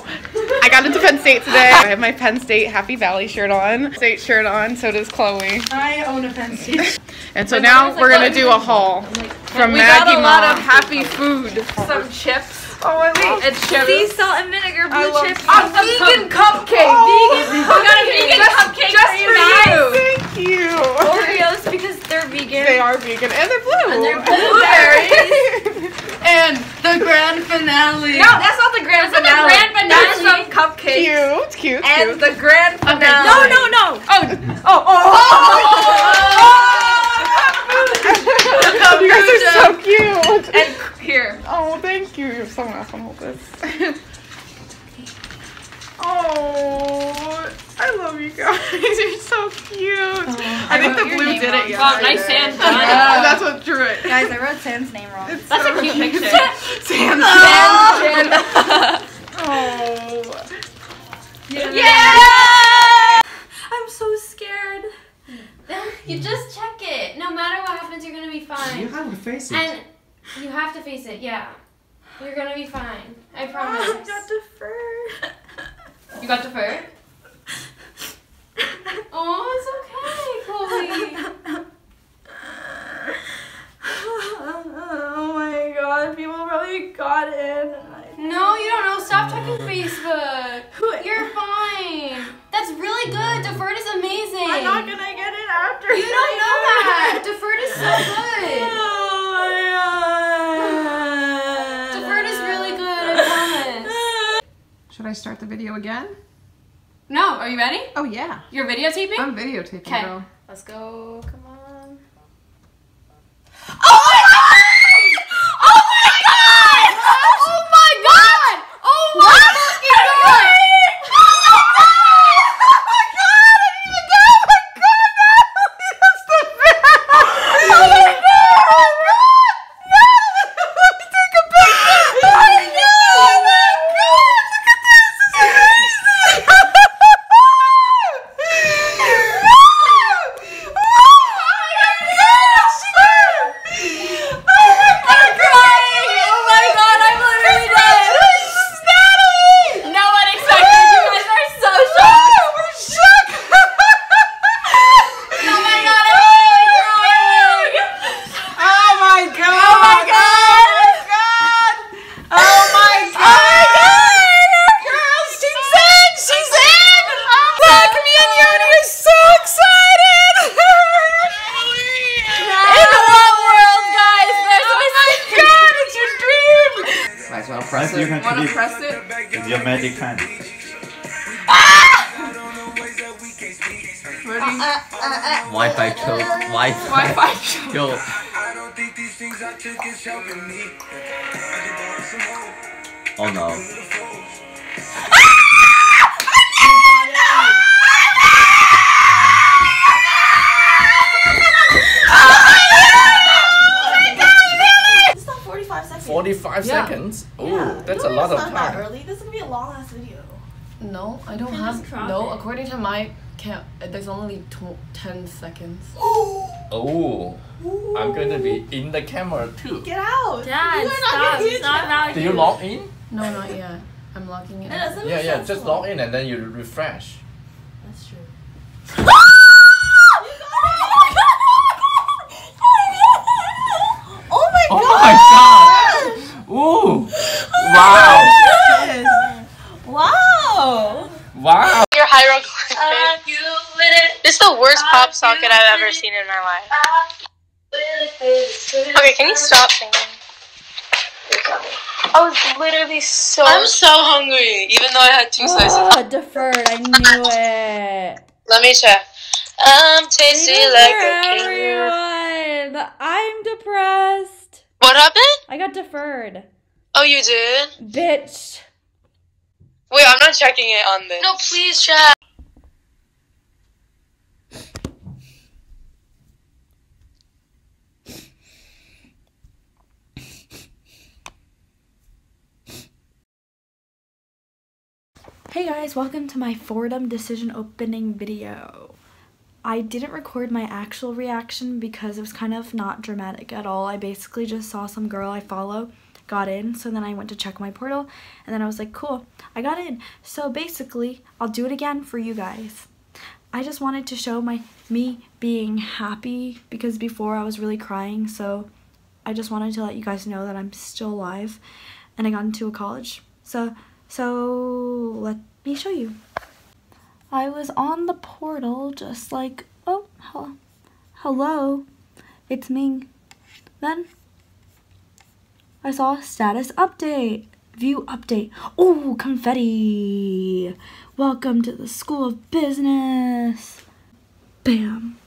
So I got into Penn State today. I have my Penn State Happy Valley shirt on. State shirt on. So does Chloe. I own a Penn State. And so now we're gonna do a haul from We Maggie got a lot Mom. of happy food. Some chips. Oh, wait. It's chips. Sea salt and vinegar blue chips. A vegan cupcake. Oh. Vegan. We got a vegan Just- cupcake just for for you. Thank you. Oreos because they're vegan. They are vegan and they're blue. And they're Blueberries. And the grand finale. No, that's not the grand That's not the finale. grand That's some cupcakes. Cute, cute, And cute. the grand finale. No, no, no. Oh, oh, oh. you guys are so cute. And here. Oh, thank you. Someone else want to hold this. oh, I love you guys. You're so cute. I think the blue did it. Yeah, Wow, nice sand Yeah, that's what drew it. Guys, I wrote Sam's name wrong. It's That's so a cute picture. Sam. And- Oh. oh. yeah. I'm so scared. You just check it. No matter what happens, you're gonna be fine. You have to face it. And you have to face it. Yeah, you're gonna be fine. I promise. I got deferred. You got deferred. Oh, it's okay, Chloe. oh my god, people probably got in. No, you don't know. Stop checking Facebook. You're fine. That's really good. Deferred is amazing. I'm not gonna get it after. You don't know that. Deferred is so good. Oh my god. Deferred is really good. I promise. Should I start the video again? No, are you ready? Oh yeah. You're videotaping. I'm videotaping, Okay. Let's go. Come on. Oh my god! Oh my god! Oh my god! Oh my fucking god! Oh my god! Oh my god! I didn't even go! Oh my god! Natalie, that's the best! Oh my god! Oh my god! Natalie, let me take a picture! Oh my god! Oh my god! Look at this! This is amazing! Might as well press you it. can Wanna press it? with your magic hand. Ah! Ready? Uh, uh, uh, Wi-Fi choke. Wi-Fi, Wi-Fi choke. Oh no. It's not 45 seconds. 45 Yeah. seconds? Oh, Yeah. that's You a know lot it's of not that early. This is gonna be a long ass video. No, I don't have. No, it? according to my count, there's only tw- 10 seconds. Oh, I'm going to be in the camera too. Get out. Dad, You are not stop. Stop now. Do you log in? No, not yet. I'm logging in. That Yeah, yeah, just log in and then you refresh. That's true. Oh my Oh god! my god! Ooh! Wow! Wow! Wow! Your hieroglyphic. This is the worst pop socket I've ever seen in my life. Okay, can you stop singing? I was literally so. I'm so hungry, even though I had two slices. Oh, deferred. I knew it. Let me check. I'm tasty like a king. everyone. I'm depressed. What happened? I got deferred. Oh, you did? Bitch. Wait, I'm not checking it on this. No, please check. Hey guys, welcome to my Fordham decision opening video. I didn't record my actual reaction because it was kind of not dramatic at all. I basically just saw some girl I follow got in. So then I went to check my portal and then I was like, cool, I got in. So basically, I'll do it again for you guys. I just wanted to show my me being happy because before I was really crying. So I just wanted to let you guys know that I'm still alive and I got into a college. So so let me show you. I was on the portal just like, oh, hello, hello, it's me. Then I saw status update, view update. Oh, confetti. Welcome to the School of Business. Bam.